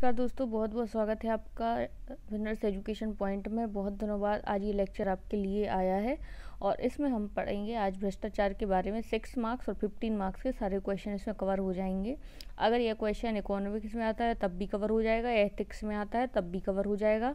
नमस्कार दोस्तों बहुत बहुत स्वागत है आपका विनर्स एजुकेशन पॉइंट में। बहुत दिनों बाद आज ये लेक्चर आपके लिए आया है और इसमें हम पढ़ेंगे आज भ्रष्टाचार के बारे में सिक्स मार्क्स और फिफ्टीन मार्क्स के सारे क्वेश्चन इसमें कवर हो जाएँगे। अगर यह क्वेश्चन इकोनॉमिक्स में आता है, तब भी कवर हो जाएगा, एथिक्स में आता है, तब भी कवर हो जाएगा।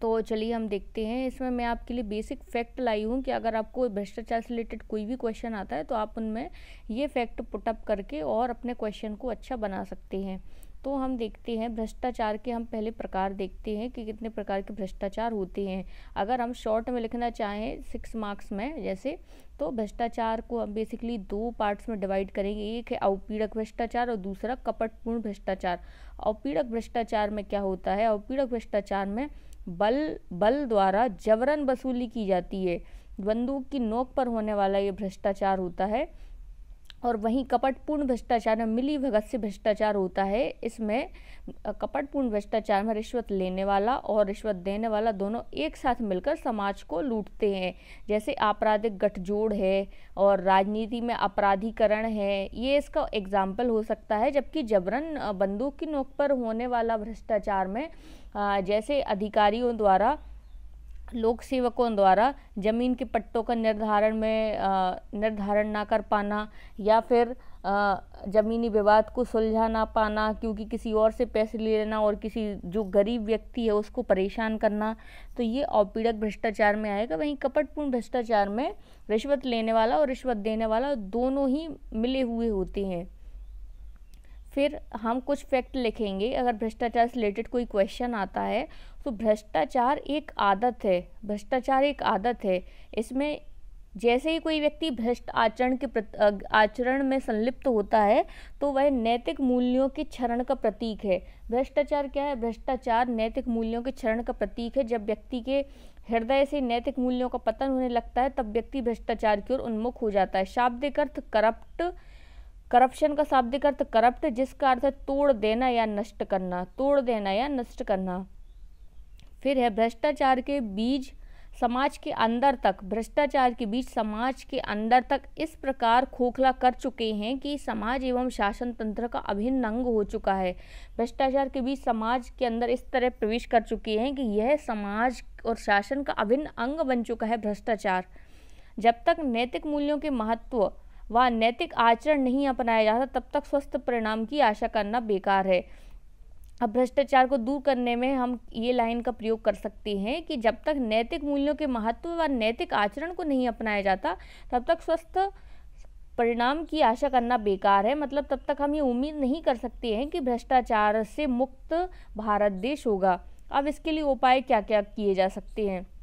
तो चलिए हम देखते हैं। इसमें मैं आपके लिए बेसिक फैक्ट लाई हूँ कि अगर आपको भ्रष्टाचार से रिलेटेड कोई भी क्वेश्चन आता है तो आप उनमें ये फैक्ट पुटअप करके और अपने क्वेश्चन को अच्छा बना सकते हैं। तो हम देखते हैं, भ्रष्टाचार के हम पहले प्रकार देखते हैं कि कितने प्रकार के भ्रष्टाचार होते हैं। अगर हम शॉर्ट में लिखना चाहें सिक्स मार्क्स में जैसे तो भ्रष्टाचार को हम बेसिकली दो पार्ट्स में डिवाइड करेंगे। एक है औपीड़क भ्रष्टाचार और दूसरा कपटपूर्ण भ्रष्टाचार। औपीड़क भ्रष्टाचार में क्या होता है? औपीड़क भ्रष्टाचार में बल बल द्वारा जबरन वसूली की जाती है। बंदूक की नोक पर होने वाला ये भ्रष्टाचार होता है। और वहीं कपटपूर्ण भ्रष्टाचार में मिली भगत से भ्रष्टाचार होता है, इसमें कपटपूर्ण भ्रष्टाचार में रिश्वत लेने वाला और रिश्वत देने वाला दोनों एक साथ मिलकर समाज को लूटते हैं। जैसे आपराधिक गठजोड़ है और राजनीति में अपराधीकरण है, ये इसका एग्ज़ाम्पल हो सकता है, जबकि जबरन बंदूक की नोक पर होने वाला भ्रष्टाचार में जैसे अधिकारियों द्वारा लोक सेवकों द्वारा ज़मीन के पट्टों का निर्धारण में निर्धारण ना कर पाना या फिर ज़मीनी विवाद को सुलझा ना पाना, क्योंकि किसी और से पैसे ले लेना और किसी जो गरीब व्यक्ति है उसको परेशान करना तो ये औपीड़क भ्रष्टाचार में आएगा। वहीं कपटपूर्ण भ्रष्टाचार में रिश्वत लेने वाला और रिश्वत देने वाला दोनों ही मिले हुए होते हैं। फिर हम कुछ फैक्ट लिखेंगे। अगर भ्रष्टाचार से रिलेटेड कोई क्वेश्चन आता है तो भ्रष्टाचार एक आदत है। भ्रष्टाचार एक आदत है। इसमें जैसे ही कोई व्यक्ति भ्रष्ट आचरण के आचरण में संलिप्त होता है तो वह नैतिक मूल्यों के क्षरण का प्रतीक है। भ्रष्टाचार क्या है? भ्रष्टाचार नैतिक मूल्यों के क्षरण का प्रतीक है। जब व्यक्ति के हृदय से नैतिक मूल्यों का पतन होने लगता है, तब व्यक्ति भ्रष्टाचार की ओर उन्मुख हो जाता है। शाब्दिक अर्थ, करप्ट करप्शन का शाब्दिक अर्थ करप्ट जिसका अर्थ है तोड़ देना या नष्ट करना, तोड़ देना या नष्ट करना। फिर है भ्रष्टाचार के बीज समाज के अंदर तक, भ्रष्टाचार के बीच समाज के अंदर तक। इस प्रकार खोखला कर चुके हैं कि समाज एवं शासन तंत्र का अभिन्न अंग हो चुका है। भ्रष्टाचार के बीच समाज के अंदर इस तरह प्रवेश कर चुके हैं कि यह समाज और शासन का अभिन्न अंग बन चुका है भ्रष्टाचार। जब तक नैतिक मूल्यों के महत्व व नैतिक आचरण नहीं अपनाया जाता, तब तक स्वस्थ परिणाम की आशा करना बेकार है। अब भ्रष्टाचार को दूर करने में हम ये लाइन का प्रयोग कर सकते हैं कि जब तक नैतिक मूल्यों के महत्व व नैतिक आचरण को नहीं अपनाया जाता, तब तक स्वस्थ परिणाम की आशा करना बेकार है। मतलब तब तक हम ये उम्मीद नहीं कर सकते हैं कि भ्रष्टाचार से मुक्त भारत देश होगा। अब इसके लिए उपाय क्या क्या किए जा सकते हैं?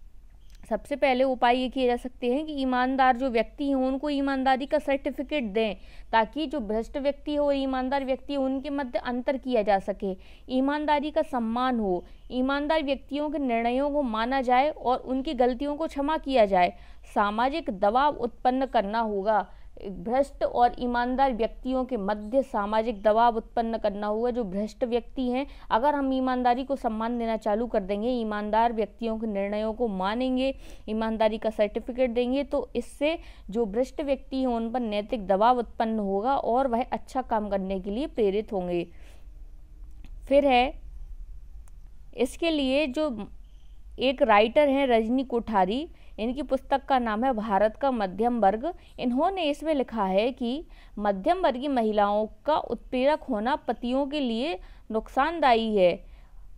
सबसे पहले उपाय ये किए जा सकते हैं कि ईमानदार जो व्यक्ति हैं, उनको ईमानदारी का सर्टिफिकेट दें, ताकि जो भ्रष्ट व्यक्ति हो और ईमानदार व्यक्ति हो उनके मध्य अंतर किया जा सके। ईमानदारी का सम्मान हो, ईमानदार व्यक्तियों के निर्णयों को माना जाए और उनकी गलतियों को क्षमा किया जाए। सामाजिक दबाव उत्पन्न करना होगा। भ्रष्ट और ईमानदार व्यक्तियों के मध्य सामाजिक दबाव उत्पन्न करना हुआ, जो भ्रष्ट व्यक्ति हैं, अगर हम ईमानदारी को सम्मान देना चालू कर देंगे, ईमानदार व्यक्तियों के निर्णयों को मानेंगे, ईमानदारी का सर्टिफिकेट देंगे तो इससे जो भ्रष्ट व्यक्ति हैं, उन पर नैतिक दबाव उत्पन्न होगा और वह अच्छा काम करने के लिए प्रेरित होंगे। फिर है, इसके लिए जो एक राइटर हैं, रजनी कोठारी इनकी पुस्तक का नाम है भारत का मध्यम वर्ग। इन्होंने इसमें लिखा है कि मध्यम वर्गीय महिलाओं का उत्पीड़क होना पतियों के लिए नुकसानदायी है।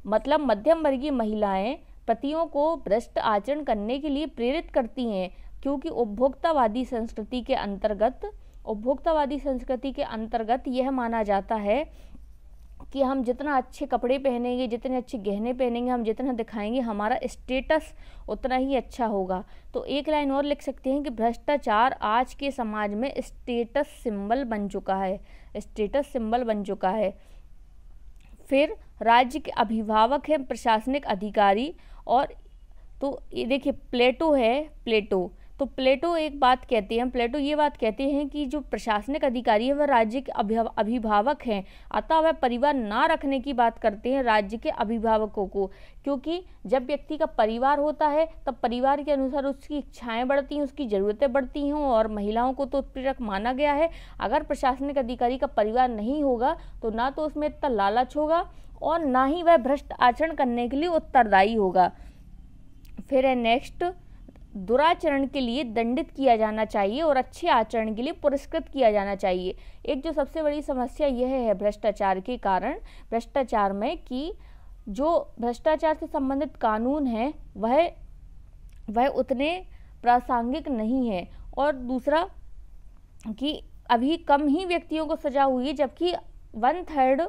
मतलब मध्यम वर्गीय महिलाएँ पतियों को भ्रष्ट आचरण करने के लिए प्रेरित करती हैं, क्योंकि उपभोक्तावादी संस्कृति के अंतर्गत, उपभोक्तावादी संस्कृति के अंतर्गत यह माना जाता है कि हम जितना अच्छे कपड़े पहनेंगे, जितने अच्छे गहने पहनेंगे, हम जितना दिखाएँगे, हमारा स्टेटस उतना ही अच्छा होगा। तो एक लाइन और लिख सकते हैं कि भ्रष्टाचार आज के समाज में स्टेटस सिंबल बन चुका है। स्टेटस सिंबल बन चुका है। फिर राज्य के अभिभावक हैं, प्रशासनिक अधिकारी और तो ये देखिए प्लेटो है प्लेटो तो प्लेटो एक बात कहते हैं, प्लेटो ये बात कहते हैं कि जो प्रशासनिक अधिकारी है, वह राज्य के अभिभावक हैं। अतः वह परिवार ना रखने की बात करते हैं राज्य के अभिभावकों को, क्योंकि जब व्यक्ति का परिवार होता है, तब परिवार के अनुसार उसकी इच्छाएँ बढ़ती हैं, उसकी ज़रूरतें बढ़ती हैं और महिलाओं को तो उत्पीड़क माना गया है। अगर प्रशासनिक अधिकारी का परिवार नहीं होगा तो ना तो उसमें इतना लालच होगा और ना ही वह भ्रष्ट आचरण करने के लिए उत्तरदायी होगा। फिर है नेक्स्ट दुराचरण के लिए दंडित किया जाना चाहिए और अच्छे आचरण के लिए पुरस्कृत किया जाना चाहिए। एक जो सबसे बड़ी समस्या यह है भ्रष्टाचार के कारण, भ्रष्टाचार में कि जो भ्रष्टाचार से संबंधित कानून है, वह वह उतने प्रासंगिक नहीं है। और दूसरा कि अभी कम ही व्यक्तियों को सजा हुई है, जबकि वन थर्ड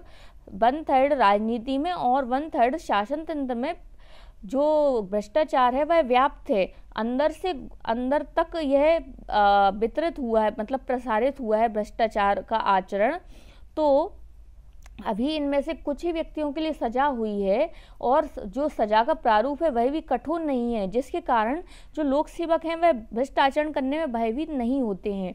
वन थर्ड राजनीति में और वन थर्ड शासन तंत्र में जो भ्रष्टाचार है, वह व्याप्त है। अंदर से, अंदर तक यह वितरित हुआ है मतलब प्रसारित हुआ है भ्रष्टाचार का आचरण। तो अभी इनमें से कुछ ही व्यक्तियों के लिए सजा हुई है और जो सजा का प्रारूप है, वह भी कठोर नहीं है, जिसके कारण जो लोक सेवक हैं, वह भ्रष्ट आचरण करने में भयभीत नहीं होते हैं।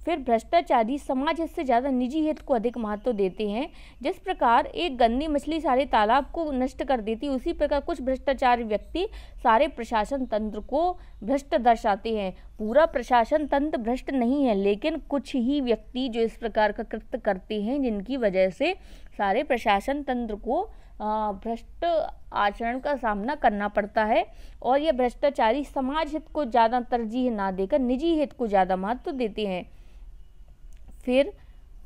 फिर भ्रष्टाचारी समाज इससे ज़्यादा निजी हित को अधिक महत्व देते हैं। जिस प्रकार एक गंदी मछली सारे तालाब को नष्ट कर देती है, उसी प्रकार कुछ भ्रष्टाचारी व्यक्ति सारे प्रशासन तंत्र को भ्रष्ट दर्शाते हैं। पूरा प्रशासन तंत्र भ्रष्ट नहीं है, लेकिन कुछ ही व्यक्ति जो इस प्रकार का कृत्य करते हैं, जिनकी वजह से सारे प्रशासन तंत्र को भ्रष्ट आचरण का सामना करना पड़ता है और यह भ्रष्टाचारी समाज हित को ज़्यादा तरजीह ना देकर निजी हित को ज़्यादा महत्व देते हैं। फिर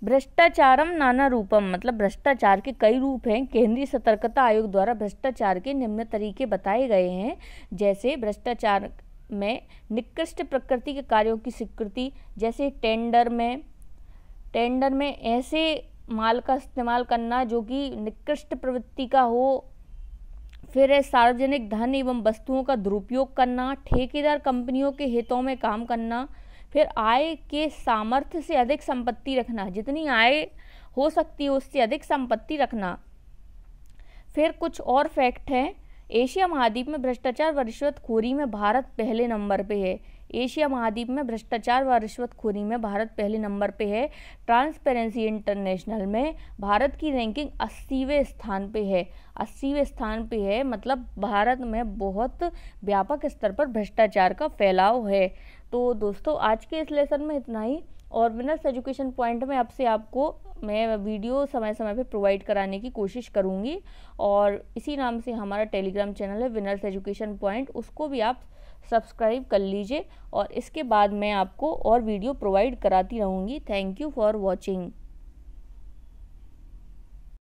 भ्रष्टाचारम नाना रूपम मतलब भ्रष्टाचार के कई रूप हैं। केंद्रीय सतर्कता आयोग द्वारा भ्रष्टाचार के निम्न तरीके बताए गए हैं। जैसे भ्रष्टाचार में निकृष्ट प्रकृति के कार्यों की स्वीकृति, जैसे टेंडर में टेंडर में ऐसे माल का इस्तेमाल करना जो कि निकृष्ट प्रवृत्ति का हो। फिर है सार्वजनिक धन एवं वस्तुओं का दुरुपयोग करना, ठेकेदार कंपनियों के हितों में काम करना फिर आय के सामर्थ्य से अधिक संपत्ति रखना, जितनी आय हो सकती है उससे अधिक संपत्ति रखना। फिर कुछ और फैक्ट हैं। एशिया महाद्वीप में भ्रष्टाचार व रिश्वतखोरी में भारत पहले नंबर पे है। एशिया महाद्वीप में भ्रष्टाचार व रिश्वतखोरी में भारत पहले नंबर पे है। ट्रांसपेरेंसी इंटरनेशनल में भारत की रैंकिंग अस्सीवें स्थान पे है। अस्सीवें स्थान पे है मतलब भारत में बहुत व्यापक स्तर पर भ्रष्टाचार का फैलाव है। तो दोस्तों, आज के इस लेसन में इतना ही। और विनर्स एजुकेशन पॉइंट में अब से आपको मैं वीडियो समय समय पे प्रोवाइड कराने की कोशिश करूँगी। और इसी नाम से हमारा टेलीग्राम चैनल है विनर्स एजुकेशन पॉइंट। उसको भी आप सब्सक्राइब कर लीजिए और इसके बाद मैं आपको और वीडियो प्रोवाइड कराती रहूँगी। Thank you for watching.